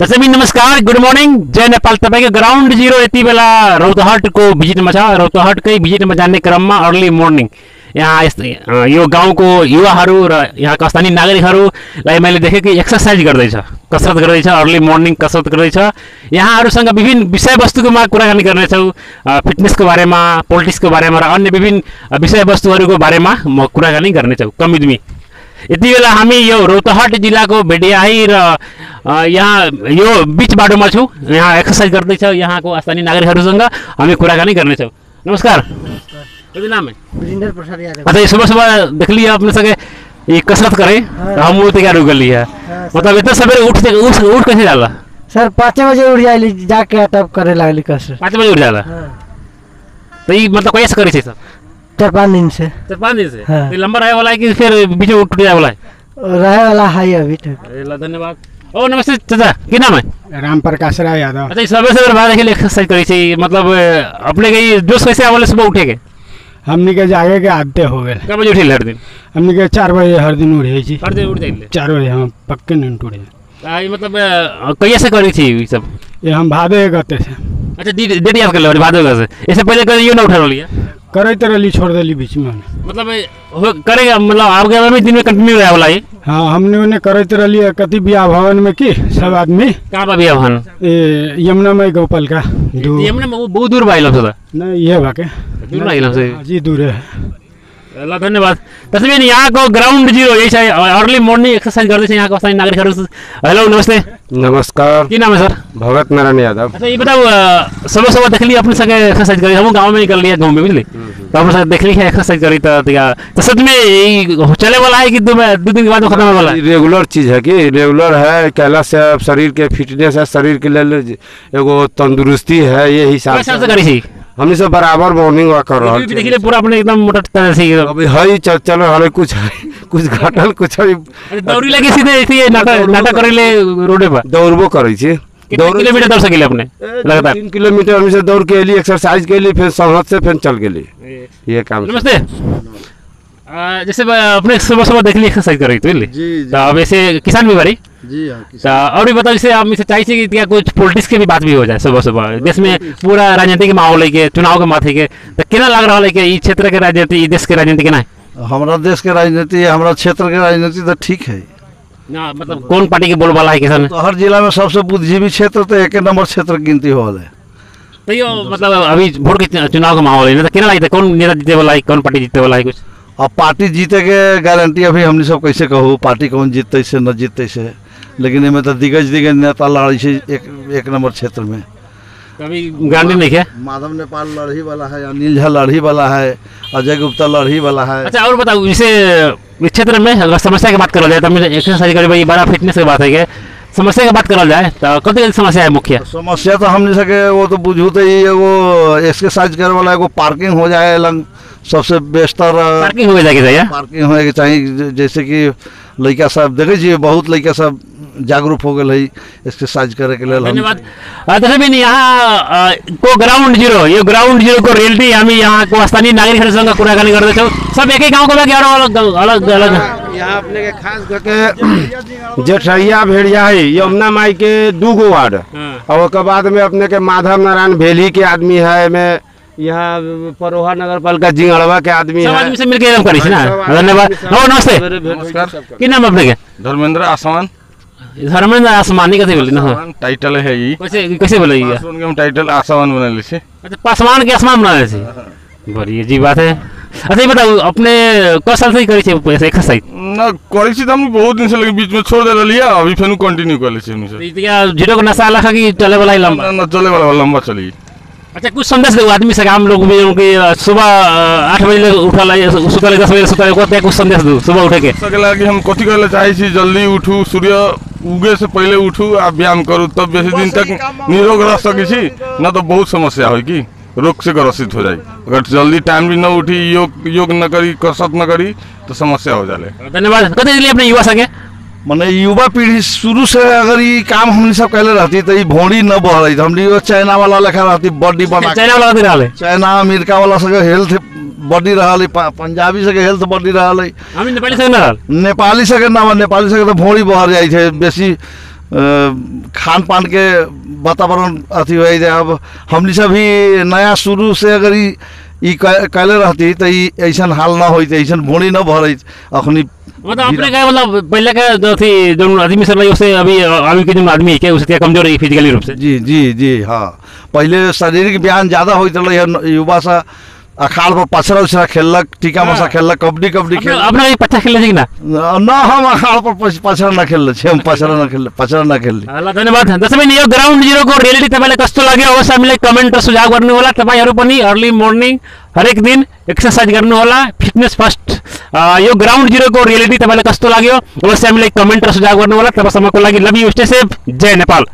दर्शक नमस्कार good morning जय नेपाल तपाईँको ग्राउन्ड जिरो यति बेला रौतहटको भिजिटमा छ। रौतहटकै भिजिटमा जाने क्रममा अर्ली मर्निङ यहाँ यो गाउँको युवाहरू र यहाँका स्थानीय नागरिकहरूलाई मैले देखेँ कि एक्सर्साइज गर्दैछ। कसरत गर्दैछ अर्ली मर्निङ कसरत गर्दैछ। यहाँहरूसँग विभिन्न विषयवस्तुकोमा कुराकानी गर्नेछौँ। फिटनेसको बारेमा पोलिटिक्सको बारेमा र अन्य विभिन्न विषयवस्तुहरूको बारेमा म कुराकानी गर्नेछौँ। कमिदमी यति बेला हामी यो रौतहट जिल्लाको भेडियाही र यहाँ यो बिच बाटोमा छौँ। यहाँ एक्सर्साइज गर्दैछ। यहाँको स्थानीय नागरिकहरूसँग हामी कुराकानी गर्नेछौँ। नमस्कार। नाम है? अच्छा सुबह सुबह देख लिया अपने सके ये कसरत करे हम वो तैयार कर लिया हाँ, मतलब इतना सवेरे उठ उठ उठ कैसे जाला? सर पाँचे बजे उठ जाइली जाके तब करे लागली कसर। पाँच बजे उठ जाला? तो ये मतलब कैसे करे छे चार पाँच दिन से चार पाँच दिन से हाँ। लंबा रहे वाला है कि फिर बीच में उठ जाए वाला है? रहे वाला है अभी तक। धन्यवाद। ओ नमस्ते चाचा की नाम है? राम प्रकाश राय यादव। अच्छा सवेरे सवेरे बाहर देखिए एक्सरसाइज करे छे मतलब अपने के जोश कैसे आवले सुबह उठे के? हमनी के जागे के आदते हो गए। कब बजे उठे हर दिन? हमनी के चार बजे हर दिन उठे छी। हर दिन उठ जाइले चार बजे हम पक्के नहीं उठे। आ, ये मतलब कैसे करे थी ये सब? ये हम भादे गते से। अच्छा डेट डेट याद कर लो भादो का से। इससे पहले कभी ये ना उठा लिया? करते रही छोड़ दिली बीच में मतलब करेगा मतलब आपके में दिन में कंटिन्यू रहे वाला ये हाँ हमने उन्हें करते रही कति ब्याह भवन में की सब आदमी? कहाँ का ब्याह भवन? यमुना में गोपाल का यमुना में वो बहुत दूर भाई लोग नहीं ये बाके। दूर भाई लग जी दूर है। ल धन्यवाद। तस्बिर यहाँको ग्राउन्ड जिरो यही छ अर्ली मर्निङ एक्सर्साइज गर्दैछ यहाँको स्थानीय नागरिकहरू हेलो नमस्ते। नमस्कार। के नाम है सर? भगत नारायण यादव। अच्छा ये बताओ सुबह सुबह देख ली अपने संगे एक्सरसाइज करी हम गाँव में निकल लिया गाँव में बुझली? तो अपने संगे देख ली है एक्सरसाइज करी तो तिका तो सच में चले वाला है कि दो दो दिन के बाद खत्म होने वाला है? रेगुलर चीज़ है कि रेगुलर है कैला से शरीर के फिटनेस है शरीर के लिए एगो तंदुरुस्ती है ये हिसाब से। से करी थी सब बराबर मॉर्निंग वॉक कर रहा देखिए पूरा अपने एकदम मोटा तरह से अभी चल चल हले कुछ कुछ घटल कुछ दौड़ी लगे सीधे ऐसे नाटक नाटक रोडे पर। दौड़बो करे छी दौड़ किलोमीटर दौड़ सकेले अपने? लगातार। तीन किलोमीटर हमनी से दौड़ के लिए एक्सरसाइज के लिए फिर सहमत से फिर चल गेली। ये काम नमस्ते। जैसे अपने सुबह सुबह देख ली एक्सरसाइज कर रही थी बुझली? जी तो ऐसे किसान भी बारी जी हाँ तो और भी बताओ जैसे हम इसे चाहिए कि कुछ पॉलिटिक्स के भी बात भी हो जाए सुबह सुबह। देश में पूरा राजनीतिक माहौल है चुनाव के माथे के तो केना लग रहा है कि क्षेत्र के राजनीति देश के राजनीति केना है? हमारा देश के राजनीति हमारा क्षेत्र के राजनीति तो ठीक है। ना मतलब कौन पार्टी के बोल वाला है किसान? तो हर जिला में सबसे बुद्धिजीवी क्षेत्र तो एक नंबर क्षेत्र की गिनती हो है। तो मतलब अभी वोट के चुनाव का माहौल है ना तो केना लगता है कौन नेता जीते वाला है कौन पार्टी जीते वाला है कुछ? अब पार्टी जीते के गारंटी अभी हमने सब कैसे कहू पार्टी कौन जीतते से न जीतते से। लेकिन इनमें तो दिग्गज दिग्गज नेता लड़ी से एक एक नंबर क्षेत्र में। तो अभी गांधी नहीं है माधव नेपाल लड़ही वाला है अनिल झा लड़ही वाला है अजय गुप्ता लड़ही वाला है। अच्छा और बताओ इसे इस क्षेत्र में अगर समस्या की बात करल जाए तो हमने एक्सरसाइज करे भाई बड़ा फिटनेस की बात है कि समस्या की बात करल जाए तो कति समस्या है मुख्य? समस्या तो हमने सके वो तो बुझू तो ये एगो एक्सरसाइज करे वाला एगो पार्किंग हो जाए लंग सबसे बेस्टर पार्किंग हो जाएगी चाहिए पार्किंग होए के चाहिए जैसे कि लड़का सब देखे छियै बहुत लड़का सब जागरूक हो गए है एक्सरसाइज करे के लेल हम धन्यवाद। अ, यहाँ को ग्राउंड ज़ीरो यो ग्राउंड ज़ीरो को रियलिटी हामी यहाँको स्थानीय नागरिकहरूसँग कुराकानी गर्दैछौँ सब एकै गाउँको लागि अरू अलग अलग अलग यहाँ अपने के खास करके जेठैया भेड़िया है यमुना माई के दू गो वार्ड और उसके बाद में अपने के माधव नारायण भेली के आदमी है में यहाँ परोहा नगर पालिका जिंगड़वा के आदमी है। आदमी से मिलके धन्यवाद। नमस्ते। नमस्कार। की नाम अपने के? धर्मेंद्र आसमान धर्मेंद्र आसमानी कथी बोली ना? टाइटल है ये। कैसे कैसे पासवान हम टाइटल आसमान बना छी अच्छा पासवान के आसमान बना छी बड़ी अजीब बात है। अच्छा ये बताओ अपने कौ साल से करी छी एक्सरसाइज ना करे छी तो हम बहुत दिन से लेकिन बीच में छोड़ दे लिया अभी फिर कंटिन्यू कर ले छी हमनी से। या ज़ीरो को नशा लखा कि चले वाला ही लंबा? ना चले वाला लंबा चली। अच्छा कुछ संदेश दो आदमी से हम लोग भी उनके सुबह आठ बजे उठल है सुतल दस बजे सुतल कुछ संदेश दो सुबह उठे के? सकेला कि हम कथी करे चाहे छी जल्दी उठू सूर्य उगे से पहले उठू आ व्यायाम करू तब बेसी दिन तक निरोग रह सके छी ना तो बहुत समस्या होई की रोग से ग्रसित हो जाए अगर जल्दी टाइम भी न उठी योग योग न करी कसरत न करी तो समस्या हो जाले। धन्यवाद। कते लिए अपने युवा संगे मने युवा पीढ़ी शुरू से अगर ये काम हमने सब कहले रहती तो ये भोड़ी न बढ़ रही हमने वो चाइना वाला लेखा रहती बॉडी बना चाइना वाला रहले? चाइना अमेरिका वाला सके हेल्थ बॉडी रहा प- पंजाबी सके हेल्थ बॉडी रहल हामी नेपाली संगे न नेपाली सके ना नेपाली सके तो भोड़ी बहर जाइ छै बेसी खान पान के वातावरण अथी हो जाए अब हमनी सब भी नया शुरू से अगर ई कैले रहती तो ई ऐसन हाल ना होती ऐसन बोनी न भरत अखनी मतलब अपने मतलब पहले का जो थी जो आदमी सब रही अभी अभी के जो आदमी है उससे कमज़ोर है फिजिकली रूप से। जी जी जी हाँ। पहले शारीरिक व्यायाम ज़्यादा रहे युवा सा अखाड़ पर पछड़ा उछड़ा खेललक टीका मसा खेललक कबड्डी कबड्डी खेल अपने ये पच्चा खेलने की ना न हम अखाड़ पर पछड़ा न खेल्ने छे हम पछड़ा न खेल्ने पछड़ा न खेल्ने ल धन्यवाद दसैँ यो ग्राउन्ड जिरोको रियालिटी तपाईँलाई कस्तो लाग्यो अवश्य हामीलाई कमेन्ट र सुझाव गर्नुहोला तपाईँहरू पनि अर्ली मर्निङ हरेक दिन एक्सर्साइज गर्नुहोला फिटनेस फ़र्स्ट यो ग्राउन्ड जिरोको रियालिटी तपाईँलाई कस्तो लाग्यो अवश्य हामीलाई कमेन्ट र सुझाव गर्नुहोला तबसम्मको लागि लभ यु स्टे सेफ़ जय नेपाल